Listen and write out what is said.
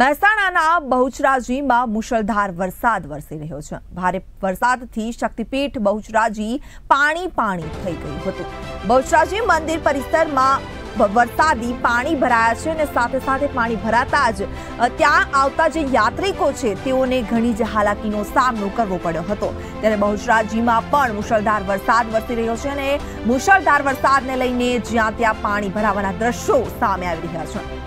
મહેસાણાના બહુચરાજીમાં મુશળધાર વરસાદ વરસી રહ્યો છે. ભારે વરસાદથી શક્તિપીઠ બહુચરાજી પાણી પાણી થઈ ગયું હતું. બહુચરાજી મંદિર પરિસરમાં વરસાદી પાણી ભરાયા છે અને સાથે સાથે પાણી ભરાતા જ ત્યાં આવતા જે યાત્રિકો છે તેઓને ઘણી જ હાલાકીનો સામનો કરવો પડ્યો હતો. ત્યારે બહુચરાજીમાં પણ મુશળધાર વરસાદ વરસી રહ્યો છે અને મુશળધાર વરસાદને લઈને જ્યાં ત્યાં પાણી ભરાવાના દ્રશ્યો સામે આવી રહ્યા છે.